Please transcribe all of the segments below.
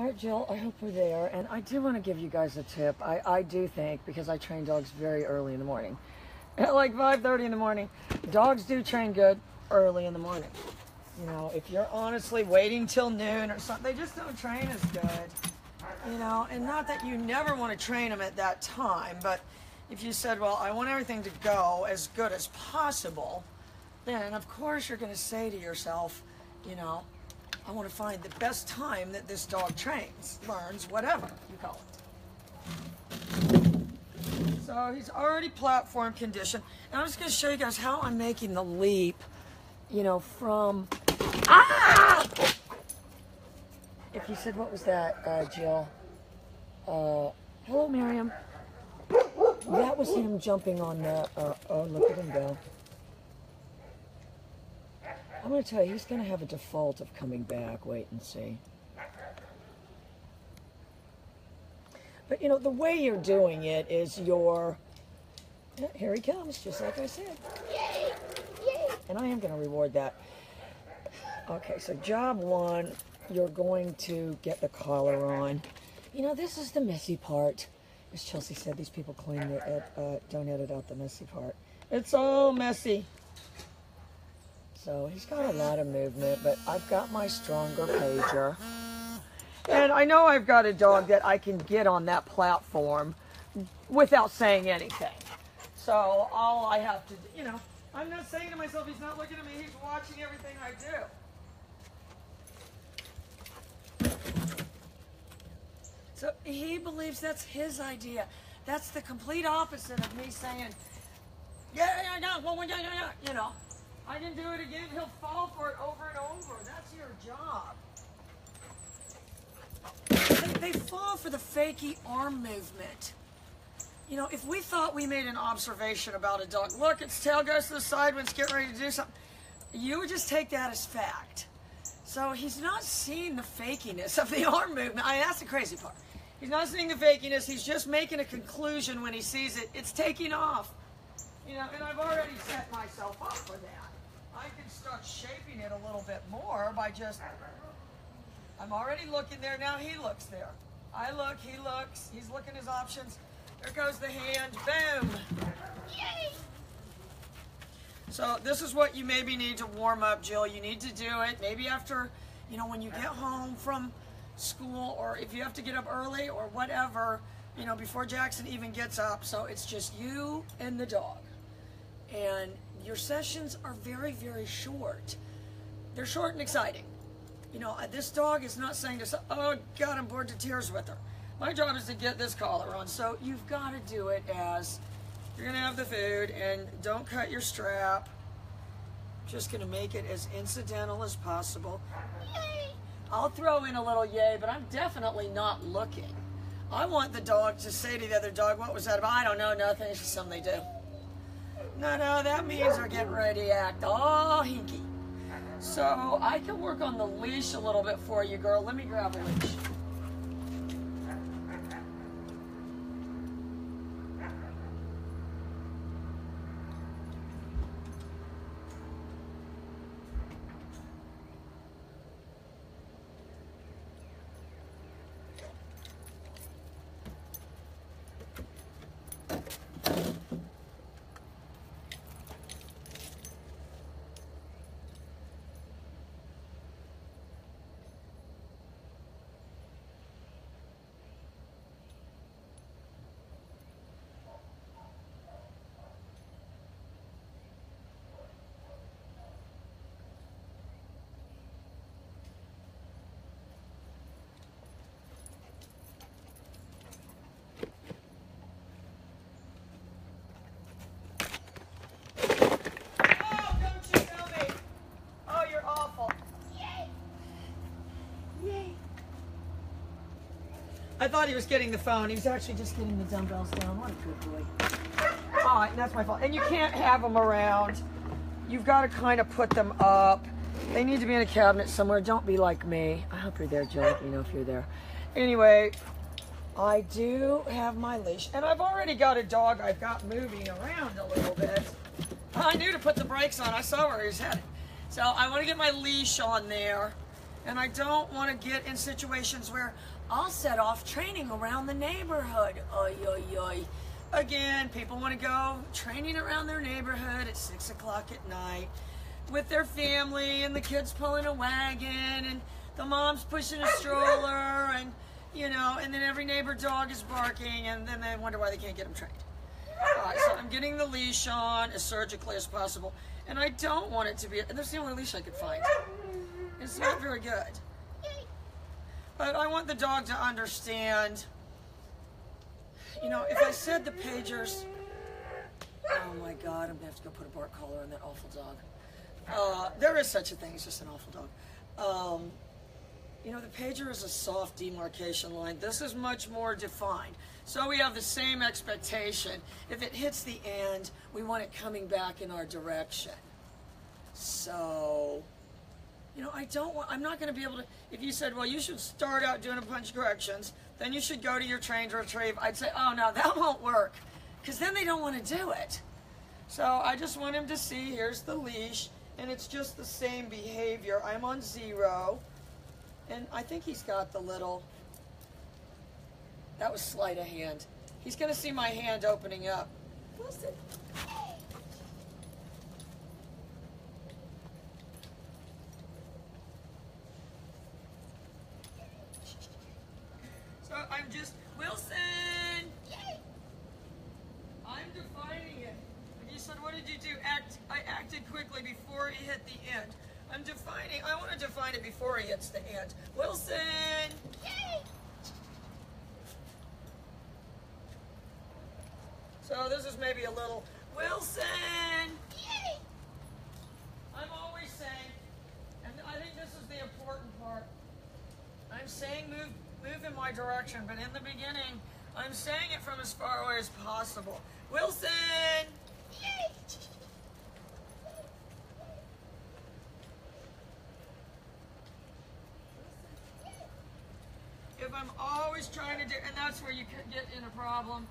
All right, Jill, I hope we're there. And I do want to give you guys a tip. I, I do think, because I train dogs very early in the morning, at like 5.30 in the morning, dogs do train good early in the morning. You know, if you're honestly waiting till noon or something, they just don't train as good. You know, and not that you never want to train them at that time, but if you said, well, I want everything to go as good as possible, then of course you're going to say to yourself, you know, I want to find the best time that this dog trains, learns, whatever you call it. So he's already platform conditioned. And I'm just going to show you guys how I'm making the leap, you know, from... Ah! If you said, what was that, uh, Jill? Uh, hello, Miriam. That was him jumping on the... Uh, oh, look at him go. I'm going to tell you, he's going to have a default of coming back. Wait and see. But, you know, the way you're doing it is you're... Yeah, here he comes, just like I said. Yay! Yay! And I am going to reward that. Okay, so job one, you're going to get the collar on. You know, this is the messy part. As Chelsea said, these people claim that uh, don't edit out the messy part. It's all messy. So he's got a lot of movement, but I've got my stronger pager. And I know I've got a dog that I can get on that platform without saying anything. So all I have to, you know, I'm not saying to myself, he's not looking at me, he's watching everything I do. So he believes that's his idea. That's the complete opposite of me saying, yeah, yeah, yeah, well, yeah, yeah, yeah, you know. I can do it again. He'll fall for it over and over. That's your job. They, they fall for the fakey arm movement. You know, if we thought we made an observation about a dog, look, its tail goes to the side when it's getting ready to do something, you would just take that as fact. So he's not seeing the fakiness of the arm movement. I mean, that's the crazy part. He's not seeing the fakiness. He's just making a conclusion when he sees it. It's taking off. You know, and I've already set myself up for that. Start shaping it a little bit more by just, I'm already looking there, now he looks there. I look, he looks, he's looking his options. There goes the hand, boom. Yay! So this is what you maybe need to warm up, Jill. You need to do it maybe after, you know, when you get home from school or if you have to get up early or whatever, you know, before Jackson even gets up. So it's just you and the dog. And your sessions are very, very short. They're short and exciting. You know, uh, this dog is not saying to oh God, I'm bored to tears with her. My job is to get this collar on. So you've got to do it as you're gonna have the food and don't cut your strap. Just gonna make it as incidental as possible. Yay! I'll throw in a little yay, but I'm definitely not looking. I want the dog to say to the other dog, what was that about? I don't know, nothing. It's just something they do. No, no, that means they're getting ready to act all hinky. So I can work on the leash a little bit for you, girl. Let me grab a leash. I thought he was getting the phone. He was actually just getting the dumbbells down. What a good boy. All right, that's my fault. And you can't have them around. You've got to kind of put them up. They need to be in a cabinet somewhere. Don't be like me. I hope you're there, Joe. Let me know if you're there. Anyway, I do have my leash. And I've already got a dog I've got moving around a little bit. I knew to put the brakes on. I saw where he was headed. So I want to get my leash on there. And I don't want to get in situations where I'll set off training around the neighborhood. Oy, oy, oy. Again, people want to go training around their neighborhood at 6 o'clock at night with their family and the kids pulling a wagon and the mom's pushing a stroller and, you know, and then every neighbor dog is barking and then they wonder why they can't get them trained. Right, so I'm getting the leash on as surgically as possible. And I don't want it to be, and that's the only leash I could find. It's not very good. But I want the dog to understand, you know, if I said the pagers, oh my God, I'm gonna have to go put a bark collar on that awful dog. Uh, there is such a thing, it's just an awful dog. Um, you know, the pager is a soft demarcation line. This is much more defined. So we have the same expectation. If it hits the end, we want it coming back in our direction. So, you know, I don't want, I'm not going to be able to, if you said, well, you should start out doing a punch corrections, then you should go to your trained retrieve, I'd say, oh, no, that won't work. Because then they don't want to do it. So I just want him to see, here's the leash, and it's just the same behavior. I'm on zero, and I think he's got the little, that was sleight of hand. He's going to see my hand opening up. Listen. So I'm just, Wilson! I'm defining it. And you said, what did you do? Act. I acted quickly before he hit the end. I'm defining, I want to define it before he hits the end. Wilson! So this is maybe a little, Wilson! I'm always saying, and I think this is the important part. I'm saying move move in my direction, but in the beginning, I'm saying it from as far away as possible. Wilson! If I'm always trying to do, and that's where you could get in a problem.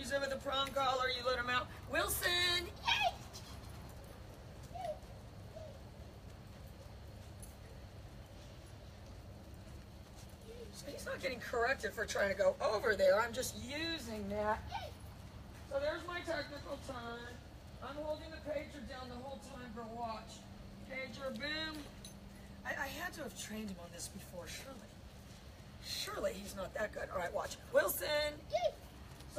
You say with a prong collar, you let him out. Wilson! So he's not getting corrected for trying to go over there. I'm just using that. So there's my technical time. I'm holding the pager down the whole time for watch. Pager, boom. I, I had to have trained him on this before, surely. Surely he's not that good. All right, watch. Wilson.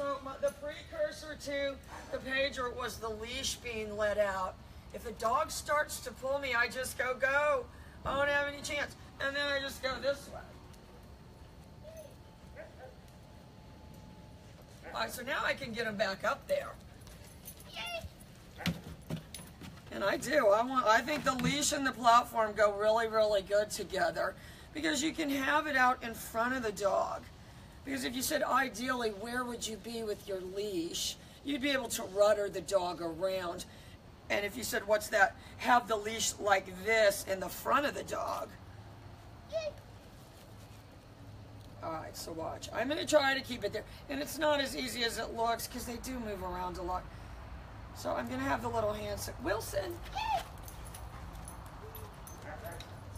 So my, the precursor to the pager was the leash being let out. If the dog starts to pull me, I just go, go. I don't have any chance. And then I just go this way. All right, so now I can get him back up there. And I do. I want. I think the leash and the platform go really, really good together because you can have it out in front of the dog. Because if you said ideally, where would you be with your leash? You'd be able to rudder the dog around. And if you said, what's that? Have the leash like this in the front of the dog. All right, so watch. I'm going to try to keep it there. And it's not as easy as it looks because they do move around a lot. So I'm going to have the little hands. Wilson!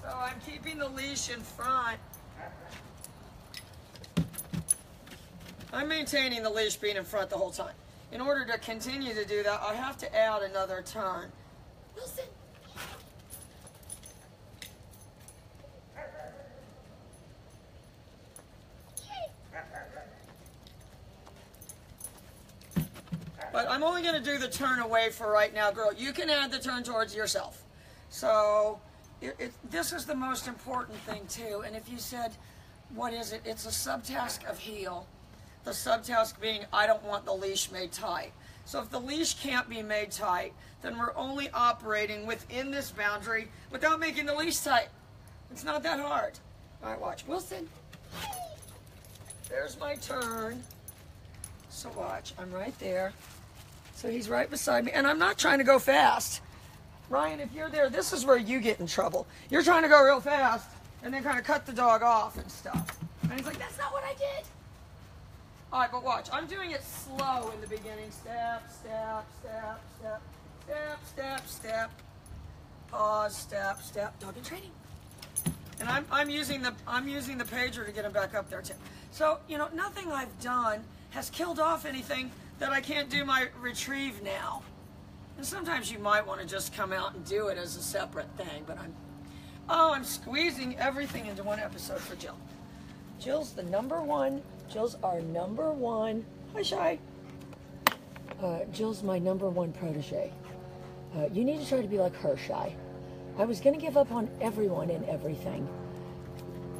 So I'm keeping the leash in front. I'm maintaining the leash being in front the whole time. In order to continue to do that, I have to add another turn. Wilson! But I'm only going to do the turn away for right now, girl. You can add the turn towards yourself. So it, it, this is the most important thing, too. And if you said, what is it? It's a subtask of heel. The subtask being, I don't want the leash made tight. So if the leash can't be made tight, then we're only operating within this boundary without making the leash tight. It's not that hard. All right, watch. Wilson. There's my turn. So watch. I'm right there. So he's right beside me, and I'm not trying to go fast. Ryan, if you're there, this is where you get in trouble. You're trying to go real fast and then kind of cut the dog off and stuff. And he's like, that's not what I did. All right, but watch. I'm doing it slow in the beginning. Step, step, step, step, step, step, step. Pause, step, step. Dog in training. And I'm, I'm using the I'm using the pager to get him back up there too. So, you know, nothing I've done has killed off anything that I can't do my retrieve now. And sometimes you might want to just come out and do it as a separate thing, but I'm oh, I'm squeezing everything into one episode for Jill. Jill's the number one. Jill's our number one. Hi, Shy. Uh, Jill's my number one protege. Uh, you need to try to be like her, Shy. I was going to give up on everyone and everything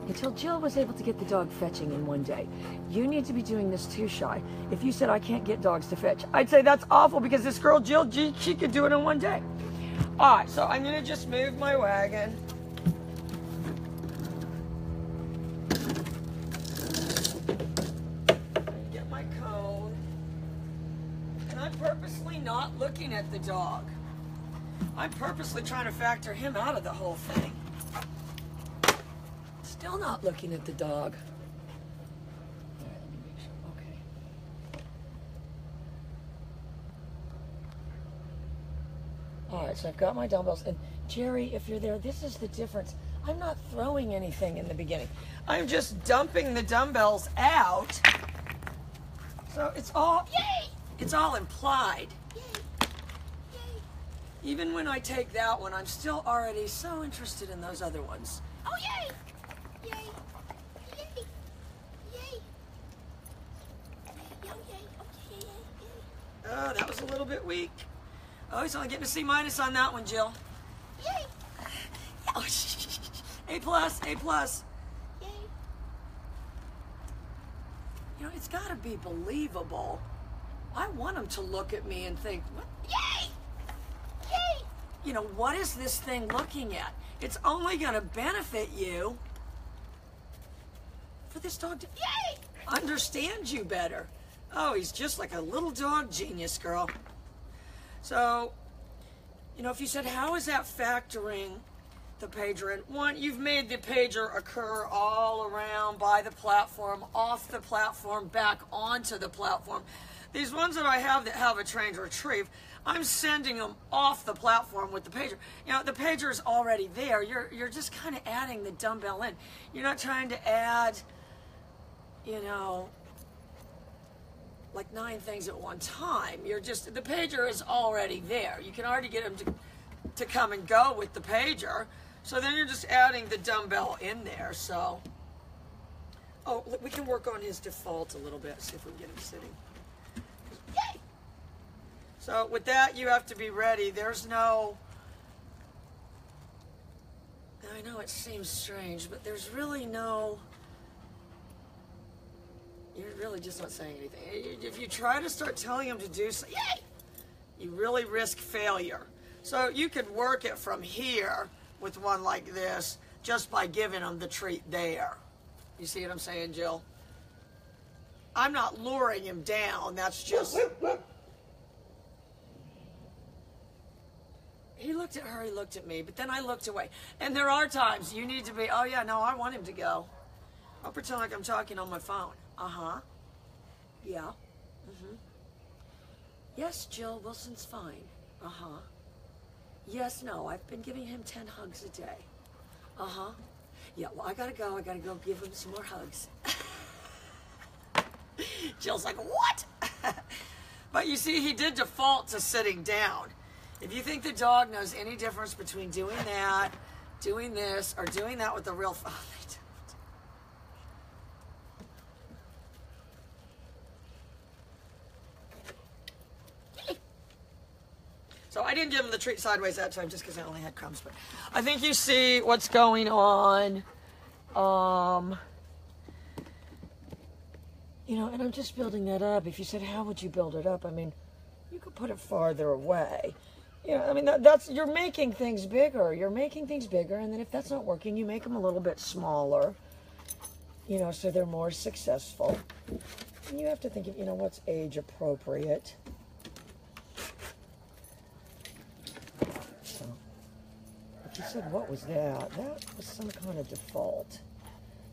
until Jill was able to get the dog fetching in one day. You need to be doing this too, Shy. If you said, I can't get dogs to fetch, I'd say that's awful because this girl, Jill, she, she could do it in one day. All right, so I'm going to just move my wagon. Not looking at the dog. I'm purposely trying to factor him out of the whole thing. Still not looking at the dog. All right, let me make sure. Okay. All right, so I've got my dumbbells. And Jerry, if you're there, this is the difference. I'm not throwing anything in the beginning. I'm just dumping the dumbbells out. So it's all, yay! It's all implied. Even when I take that one, I'm still already so interested in those other ones. Oh, yay! Yay! Yay! Yay! Yo, yay! Okay, yay, yay. Oh, that was a little bit weak. Oh, he's only getting a C minus on that one, Jill. Yay! Oh, A plus, A plus. Yay! You know, it's got to be believable. I want him to look at me and think, what? You know, what is this thing looking at? It's only going to benefit you for this dog to Yay! understand you better. Oh, he's just like a little dog genius, girl. So, you know, if you said, how is that factoring the pager in? One, you've made the pager occur all around by the platform, off the platform, back onto the platform. These ones that I have that have a trained retrieve, I'm sending them off the platform with the pager. You know, the pager is already there. You're you're just kind of adding the dumbbell in. You're not trying to add, you know, like nine things at one time. You're just the pager is already there. You can already get them to to come and go with the pager. So then you're just adding the dumbbell in there. So oh, we can work on his default a little bit. See if we can get him sitting. So with that, you have to be ready. There's no. I know it seems strange, but there's really no. You're really just not saying anything. If you try to start telling him to do something, you really risk failure. So you could work it from here with one like this just by giving him the treat there. You see what I'm saying, Jill? I'm not luring him down. That's just. He looked at her, he looked at me, but then I looked away. And there are times you need to be, oh yeah, no, I want him to go. I'll pretend like I'm talking on my phone. Uh huh. Yeah. Mm hmm. Yes, Jill, Wilson's fine. Uh huh. Yes, no, I've been giving him 10 hugs a day. Uh huh. Yeah, well, I gotta go. I gotta go give him some more hugs. Jill's like, what? but you see, he did default to sitting down. If you think the dog knows any difference between doing that, doing this, or doing that with the real, oh, they don't. So I didn't give him the treat sideways that time just because I only had crumbs. But I think you see what's going on. Um, you know, and I'm just building that up. If you said, how would you build it up? I mean, you could put it farther away. You know, I mean, that, that's you're making things bigger. You're making things bigger, and then if that's not working, you make them a little bit smaller. You know, so they're more successful. And you have to think of, you know, what's age appropriate. So, you said, what was that? That was some kind of default.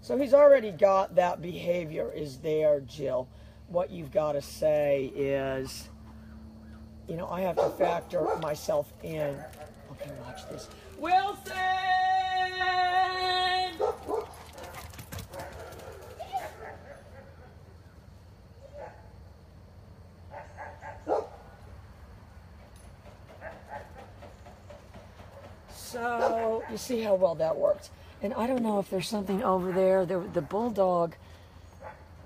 So he's already got that behavior is there, Jill. What you've got to say is, you know, I have to factor myself in. Okay, watch this. Wilson! So, you see how well that worked. And I don't know if there's something over there. The, the bulldog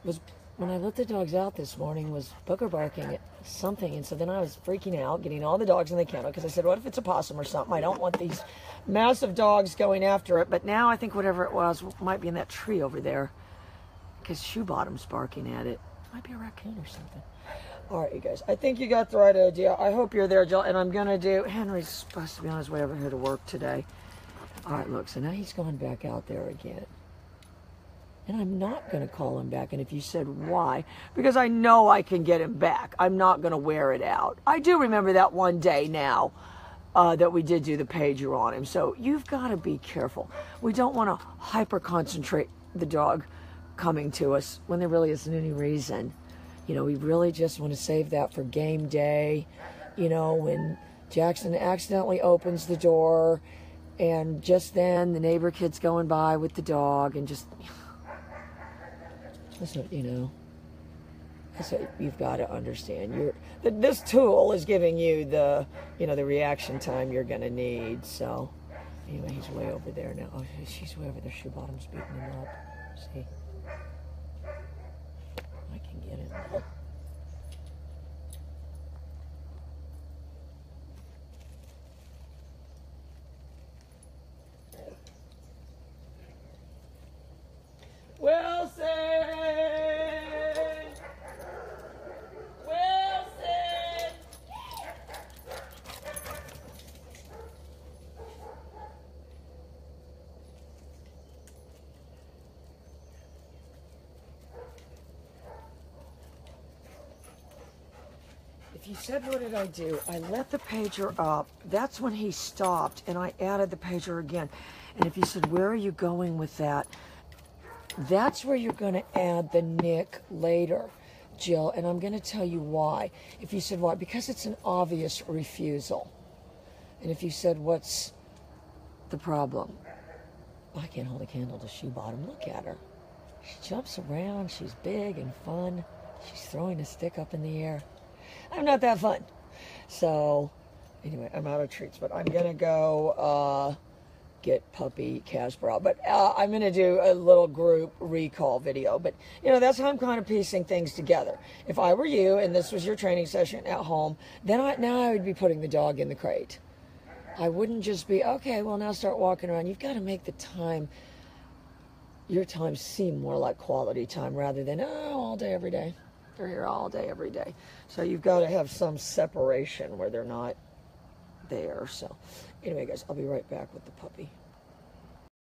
was when I let the dogs out this morning was booger barking at something, and so then I was freaking out, getting all the dogs in the kennel because I said, "What if it's a possum or something? I don't want these massive dogs going after it." But now I think whatever it was might be in that tree over there because Shoe Bottom's barking at it. Might be a raccoon or something. All right, you guys. I think you got the right idea. I hope you're there, Jill. And I'm gonna do. Henry's supposed to be on his way over here to work today. All right, look. So now he's going back out there again. And I'm not going to call him back. And if you said why, because I know I can get him back, I'm not going to wear it out. I do remember that one day now uh, that we did do the pager on him. So you've got to be careful. We don't want to hyper concentrate the dog coming to us when there really isn't any reason. You know, we really just want to save that for game day. You know, when Jackson accidentally opens the door and just then the neighbor kid's going by with the dog and just that's what you know. That's what you've got to understand. You're this tool is giving you the you know the reaction time you're going to need. So anyway, he's way over there now. Oh, she's way over there. Shoe bottom's beating him up. See, I can get him. Wilson! Wilson! If you said, what did I do? I let the pager up. That's when he stopped, and I added the pager again. And if you said, where are you going with that? That's where you're going to add the nick later, Jill, and I'm going to tell you why. If you said why, because it's an obvious refusal. And if you said, what's the problem? I can't hold a candle to shoe bottom. Look at her. She jumps around. She's big and fun. She's throwing a stick up in the air. I'm not that fun. So, anyway, I'm out of treats, but I'm to go. Uh, get puppy Casper out. But uh, I'm to do a little group recall video. But, you know, that's how I'm kind of piecing things together. If I were you and this was your training session at home, then I, now I would be putting the dog in the crate. I wouldn't just be, okay, well, now start walking around. You've got to make the time, your time seem more like quality time rather than, oh, all day, every day. They're here all day, every day. So you've got to have some separation where they're not there. So, anyway, guys, I'll be right back with the puppy.